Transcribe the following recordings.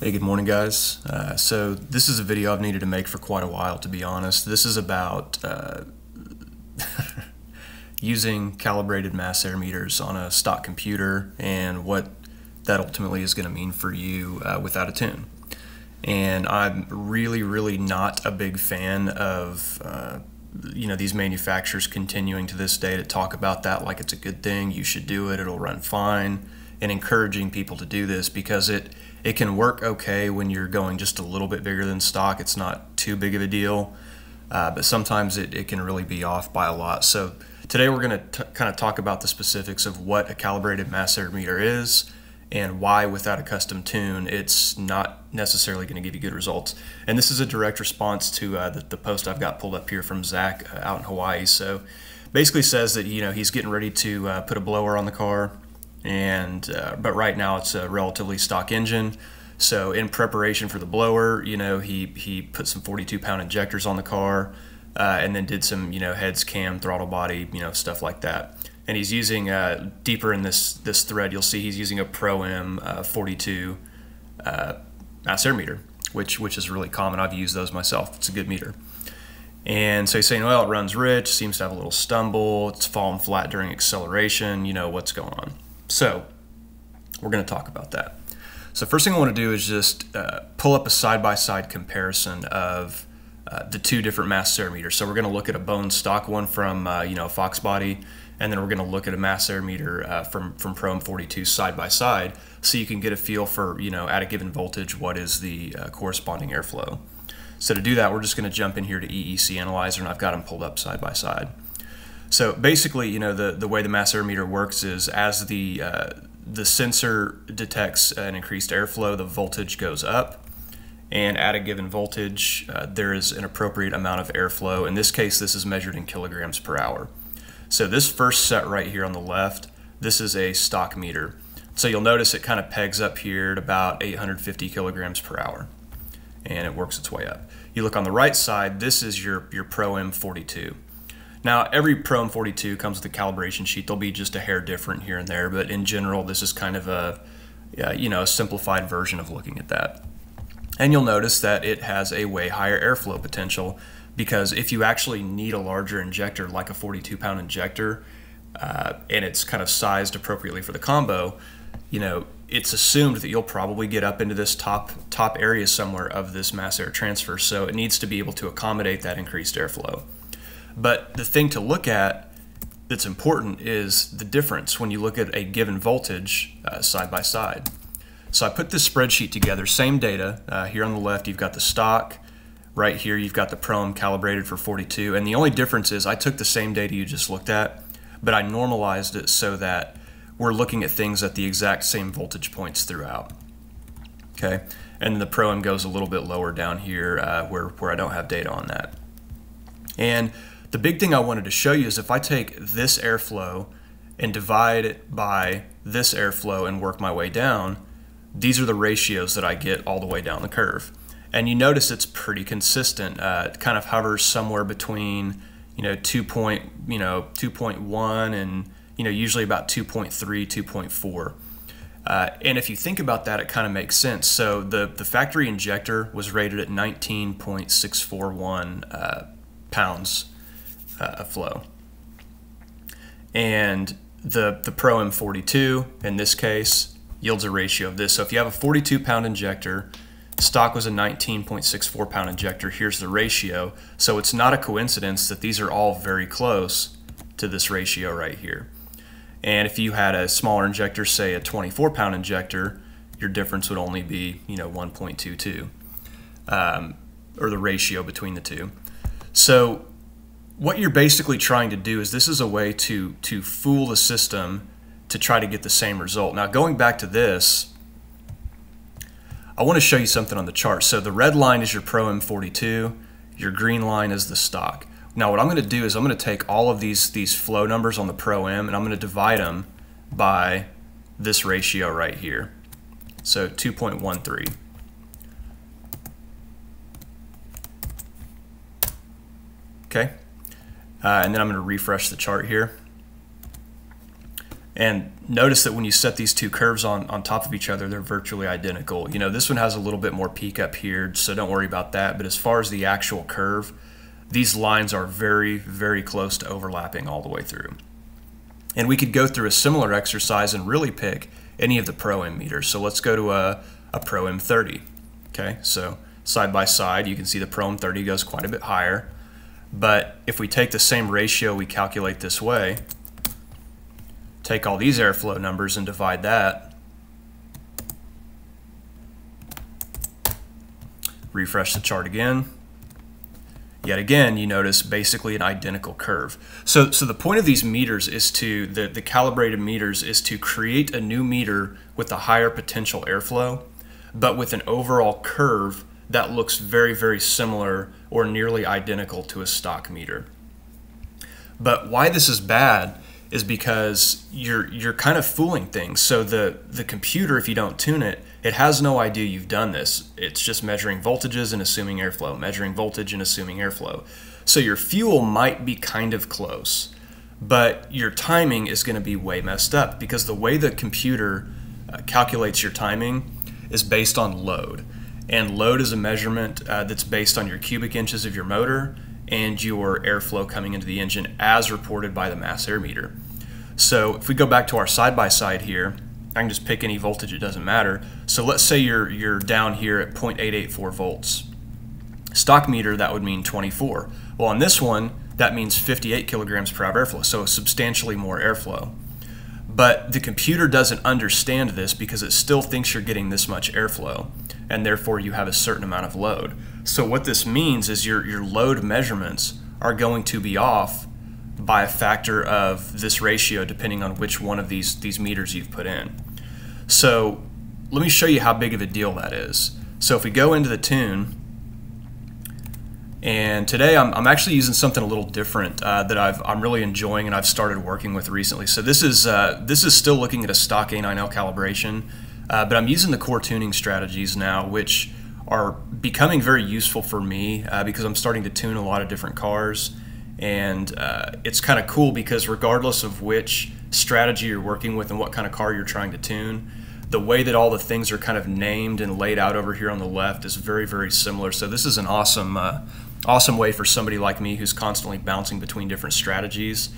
Hey, good morning, guys. Uh, so this is a video I've needed to make for quite a while, to be honest. This is about uh, using calibrated mass air meters on a stock computer and what that ultimately is going to mean for you uh, without a tune. And I'm really, really not a big fan of uh, you know these manufacturers continuing to this day to talk about that like it's a good thing. You should do it. It'll run fine. And encouraging people to do this because it it can work okay when you're going just a little bit bigger than stock. It's not too big of a deal, uh, but sometimes it, it can really be off by a lot. So today we're going to kind of talk about the specifics of what a calibrated mass air meter is and why without a custom tune it's not necessarily going to give you good results. And this is a direct response to uh, the, the, post I've got pulled up here from Zach uh, out in Hawaii. So basically says that you know he's getting ready to uh, put a blower on the car and uh, but right now it's a relatively stock engine. So in preparation for the blower, you know, he he put some 42 pound injectors on the car, uh, and then did some you know heads, cam, throttle body, you know, stuff like that. And he's using uh, deeper in this this thread, you'll see he's using a Pro M uh, 42 uh, mass air meter, which which is really common. I've used those myself. It's a good meter. And so he's saying, well, it runs rich, seems to have a little stumble, it's falling flat during acceleration. You know what's going on. So we're going to talk about that. So first thing I want to do is just uh, pull up a side-by-side comparison of uh, the two different mass air meters. So we're going to look at a bone stock one from uh, you know Fox Body, and then we're going to look at a mass air meter uh, from from Pro M42 side by side, so you can get a feel for you know at a given voltage what is the uh, corresponding airflow. So to do that, we're just going to jump in here to EEC Analyzer, and I've got them pulled up side by side. So basically, you know, the, the way the mass air meter works is as the, uh, the sensor detects an increased airflow, the voltage goes up. And at a given voltage, uh, there is an appropriate amount of airflow. In this case, this is measured in kilograms per hour. So this first set right here on the left, this is a stock meter. So you'll notice it kind of pegs up here at about 850 kilograms per hour. And it works its way up. You look on the right side, this is your, your Pro M42. Now, every Pro M42 comes with a calibration sheet. They'll be just a hair different here and there, but in general, this is kind of a, you know, a simplified version of looking at that. And you'll notice that it has a way higher airflow potential because if you actually need a larger injector, like a 42 pound injector, uh, and it's kind of sized appropriately for the combo, you know, it's assumed that you'll probably get up into this top top area somewhere of this mass air transfer. So it needs to be able to accommodate that increased airflow. But the thing to look at that's important is the difference when you look at a given voltage uh, side by side. So I put this spreadsheet together, same data. Uh, here on the left, you've got the stock. Right here, you've got the Pro calibrated for 42. And the only difference is I took the same data you just looked at, but I normalized it so that we're looking at things at the exact same voltage points throughout. Okay, and the Pro M goes a little bit lower down here uh, where, where I don't have data on that. And the big thing I wanted to show you is if I take this airflow and divide it by this airflow and work my way down, these are the ratios that I get all the way down the curve. And you notice it's pretty consistent. Uh, it kind of hovers somewhere between, you know, 2 point, you know, 2.1 and, you know, usually about 2.3, 2.4. Uh, and if you think about that, it kind of makes sense. So the, the factory injector was rated at 19.641 uh, pounds uh, flow. And the, the Pro M42, in this case, yields a ratio of this. So if you have a 42 pound injector, stock was a 19.64 pound injector, here's the ratio. So it's not a coincidence that these are all very close to this ratio right here. And if you had a smaller injector, say a 24 pound injector, your difference would only be, you know, 1.22, um, or the ratio between the two. So what you're basically trying to do is this is a way to to fool the system to try to get the same result. Now going back to this, I want to show you something on the chart. So the red line is your Pro M42, your green line is the stock. Now what I'm going to do is I'm going to take all of these these flow numbers on the Pro M and I'm going to divide them by this ratio right here. So 2.13. Okay. Uh, and then I'm going to refresh the chart here. And notice that when you set these two curves on, on top of each other, they're virtually identical. You know, this one has a little bit more peak up here, so don't worry about that. But as far as the actual curve, these lines are very, very close to overlapping all the way through. And we could go through a similar exercise and really pick any of the Pro M meters. So let's go to a, a Pro M30. Okay, so side by side, you can see the Pro M30 goes quite a bit higher. But if we take the same ratio we calculate this way, take all these airflow numbers and divide that, refresh the chart again, yet again you notice basically an identical curve. So, so the point of these meters is to, the, the calibrated meters is to create a new meter with a higher potential airflow, but with an overall curve that looks very, very similar or nearly identical to a stock meter. But why this is bad is because you're you're kind of fooling things. So the the computer, if you don't tune it, it has no idea you've done this. It's just measuring voltages and assuming airflow, measuring voltage and assuming airflow. So your fuel might be kind of close, but your timing is going to be way messed up because the way the computer uh, calculates your timing is based on load. And load is a measurement uh, that's based on your cubic inches of your motor and your airflow coming into the engine as reported by the mass air meter. So if we go back to our side-by-side -side here, I can just pick any voltage, it doesn't matter. So let's say you're, you're down here at 0.884 volts. Stock meter, that would mean 24. Well, on this one, that means 58 kilograms per hour airflow, so substantially more airflow. But the computer doesn't understand this because it still thinks you're getting this much airflow and therefore you have a certain amount of load. So what this means is your, your load measurements are going to be off by a factor of this ratio depending on which one of these, these meters you've put in. So let me show you how big of a deal that is. So if we go into the tune, and today I'm, I'm actually using something a little different uh, that I've, I'm really enjoying and I've started working with recently. So this is, uh, this is still looking at a stock A9L calibration. Uh, but I'm using the core tuning strategies now, which are becoming very useful for me uh, because I'm starting to tune a lot of different cars. And uh, it's kind of cool because regardless of which strategy you're working with and what kind of car you're trying to tune, the way that all the things are kind of named and laid out over here on the left is very, very similar. So this is an awesome, uh, awesome way for somebody like me who's constantly bouncing between different strategies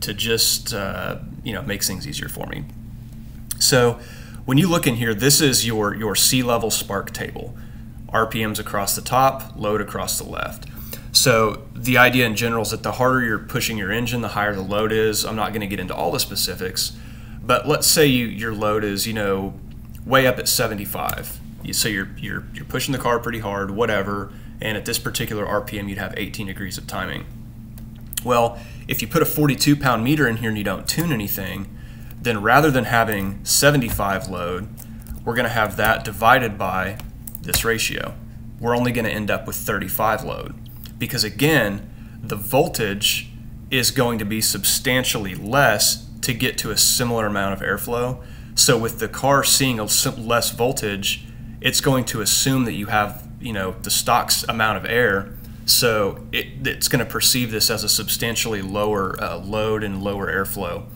to just, uh, you know, make things easier for me. So when you look in here, this is your, your sea-level spark table. RPMs across the top, load across the left. So the idea in general is that the harder you're pushing your engine, the higher the load is. I'm not going to get into all the specifics, but let's say you, your load is, you know, way up at 75. So you're, you're, you're pushing the car pretty hard, whatever, and at this particular RPM you'd have 18 degrees of timing. Well, if you put a 42 pound meter in here and you don't tune anything, then rather than having 75 load, we're going to have that divided by this ratio. We're only going to end up with 35 load because again, the voltage is going to be substantially less to get to a similar amount of airflow. So with the car seeing a less voltage, it's going to assume that you have, you know, the stock's amount of air. So it, it's going to perceive this as a substantially lower uh, load and lower airflow.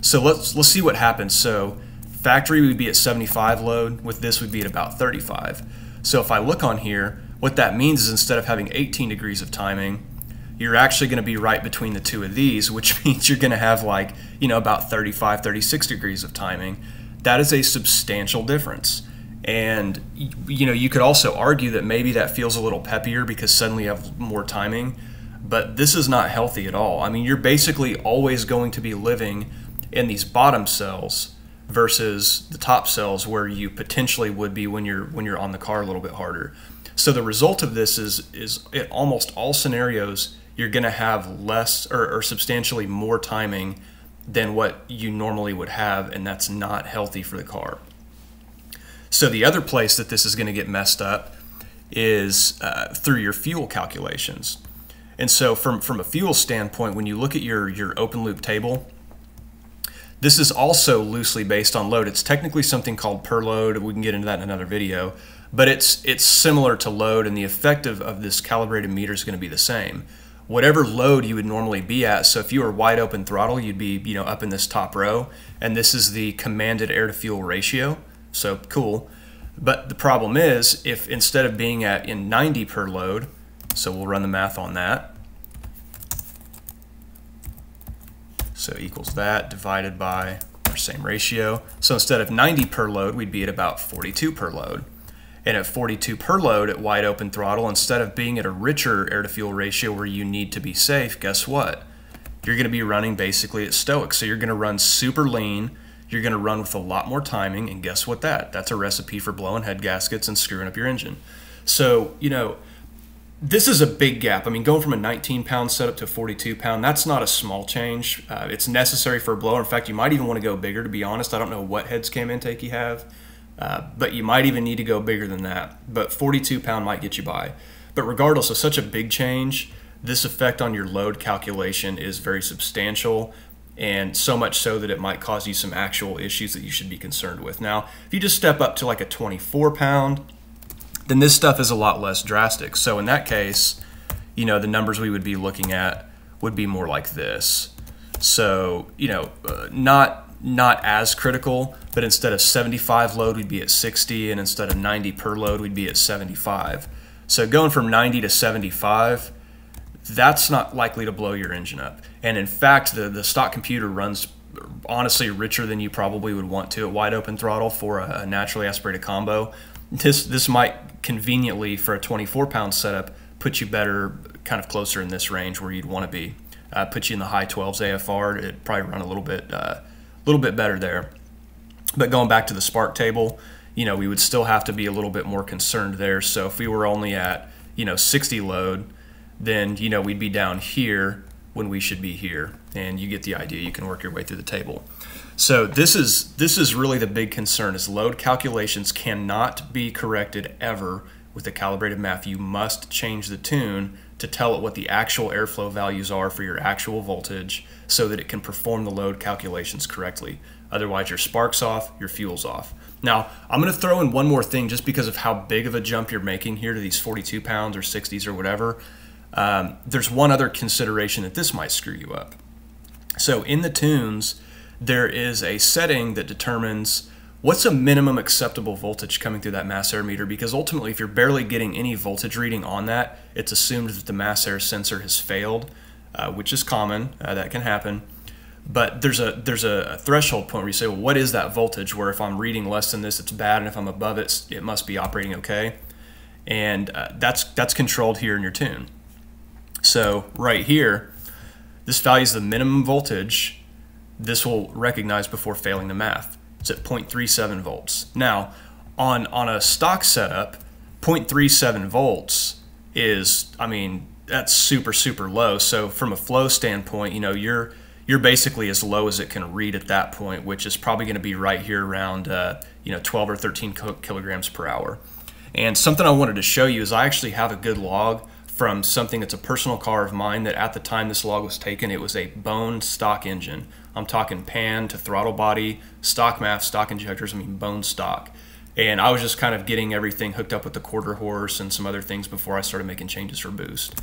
So let's let's see what happens. So factory would be at 75 load. With this, would be at about 35. So if I look on here, what that means is instead of having 18 degrees of timing, you're actually going to be right between the two of these, which means you're going to have like, you know, about 35, 36 degrees of timing. That is a substantial difference. And, you know, you could also argue that maybe that feels a little peppier because suddenly you have more timing, but this is not healthy at all. I mean, you're basically always going to be living in these bottom cells versus the top cells where you potentially would be when you're when you're on the car a little bit harder. So the result of this is is in almost all scenarios you're going to have less or, or substantially more timing than what you normally would have, and that's not healthy for the car. So the other place that this is going to get messed up is uh, through your fuel calculations. And so from, from a fuel standpoint, when you look at your, your open loop table, this is also loosely based on load. It's technically something called per load. We can get into that in another video, but it's it's similar to load, and the effect of, of this calibrated meter is going to be the same. whatever load you would normally be at. So if you were wide open throttle, you'd be you know up in this top row, and this is the commanded air to fuel ratio. So cool. But the problem is if instead of being at in 90 per load, so we'll run the math on that. So equals that divided by our same ratio. So instead of 90 per load, we'd be at about 42 per load. And at 42 per load at wide open throttle, instead of being at a richer air to fuel ratio where you need to be safe, guess what? You're going to be running basically at stoich. So you're going to run super lean. You're going to run with a lot more timing. And guess what? That that's a recipe for blowing head gaskets and screwing up your engine. So you know, this is a big gap. I mean, going from a 19 pound setup to a 42 pound, that's not a small change. Uh, it's necessary for a blower. In fact, you might even want to go bigger, to be honest. I don't know what heads cam intake you have, uh, but you might even need to go bigger than that. But 42 pound might get you by. But regardless of such a big change, this effect on your load calculation is very substantial and so much so that it might cause you some actual issues that you should be concerned with. Now, if you just step up to like a 24 pound, then this stuff is a lot less drastic. So in that case, you know, the numbers we would be looking at would be more like this. So, you know, uh, not not as critical, but instead of 75 load, we'd be at 60, and instead of 90 per load, we'd be at 75. So going from 90 to 75, that's not likely to blow your engine up. And in fact, the, the stock computer runs honestly richer than you probably would want to. At wide open throttle for a, a naturally aspirated combo. This this might conveniently for a 24 pound setup put you better kind of closer in this range where you'd want to be. Uh, put you in the high 12s afr it'd probably run a little bit a uh, little bit better there. But going back to the spark table you know we would still have to be a little bit more concerned there. So if we were only at you know 60 load then you know we'd be down here when we should be here and you get the idea you can work your way through the table so this is this is really the big concern is load calculations cannot be corrected ever with a calibrated MAF. You must change the tune to tell it what the actual airflow values are for your actual voltage so that it can perform the load calculations correctly. Otherwise your spark's off, your fuel's off. Now, I'm going to throw in one more thing just because of how big of a jump you're making here to these 42 pounds or 60s or whatever. Um, there's one other consideration that this might screw you up. So in the tunes, there is a setting that determines what's a minimum acceptable voltage coming through that mass air meter because ultimately if you're barely getting any voltage reading on that it's assumed that the mass air sensor has failed uh, which is common uh, that can happen. But there's a there's a threshold point where you say well what is that voltage where if i'm reading less than this it's bad and if i'm above it it must be operating okay? And uh, that's that's controlled here in your tune so right here this value is the minimum voltage this will recognize before failing the MAF. It's at 0.37 volts. Now, on, on a stock setup, 0.37 volts is, I mean, that's super, super low. So from a flow standpoint, you know, you're, you're basically as low as it can read at that point, which is probably going to be right here around, uh, you know, 12 or 13 kilograms per hour. And something I wanted to show you is I actually have a good log from something that's a personal car of mine that at the time this log was taken, it was a bone stock engine. I'm talking pan to throttle body, stock MAF, stock injectors, I mean bone stock. And I was just kind of getting everything hooked up with the QuarterHorse and some other things before I started making changes for boost.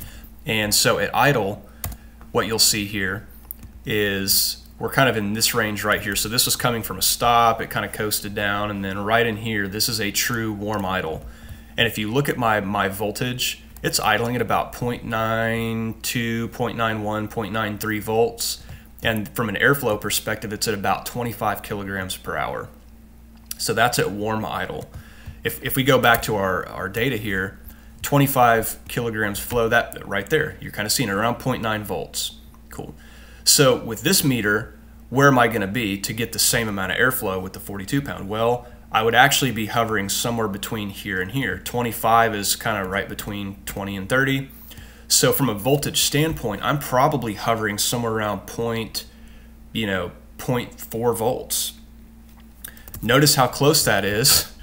And so at idle, what you'll see here is we're kind of in this range right here. So this was coming from a stop, it kind of coasted down, and then right in here, this is a true warm idle. And if you look at my, my voltage, it's idling at about 0.92, 0.91, 0.93 volts. And from an airflow perspective, it's at about 25 kilograms per hour. So that's at warm idle. If, if we go back to our, our data here, 25 kilograms flow, that right there, you're kind of seeing around 0.9 volts. Cool. So with this meter, where am I going to be to get the same amount of airflow with the 42 pound? Well, I would actually be hovering somewhere between here and here. 25 is kind of right between 20 and 30. So from a voltage standpoint, I'm probably hovering somewhere around point, you know, 0.4 volts. Notice how close that is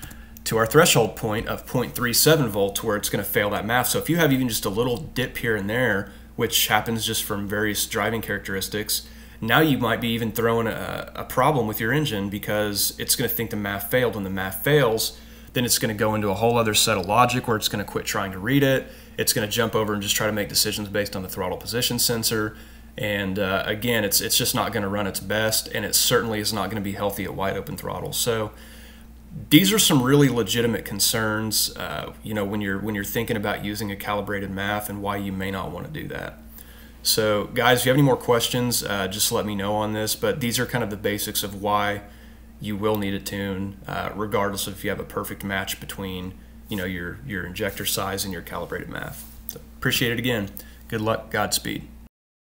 to our threshold point of 0.37 volts where it's going to fail that MAF. So if you have even just a little dip here and there, which happens just from various driving characteristics, now you might be even throwing a, a problem with your engine because it's going to think the MAF failed. When the MAF fails, then it's going to go into a whole other set of logic where it's going to quit trying to read it. It's going to jump over and just try to make decisions based on the throttle position sensor. And uh, again, it's it's just not going to run its best, and it certainly is not going to be healthy at wide open throttle. So these are some really legitimate concerns. Uh, you know, when you're when you're thinking about using a calibrated MAF and why you may not want to do that. So, guys, if you have any more questions, uh, just let me know on this. But these are kind of the basics of why you will need a tune, uh, regardless of if you have a perfect match between you know your your injector size and your calibrated MAF. So, appreciate it again. Good luck. Godspeed.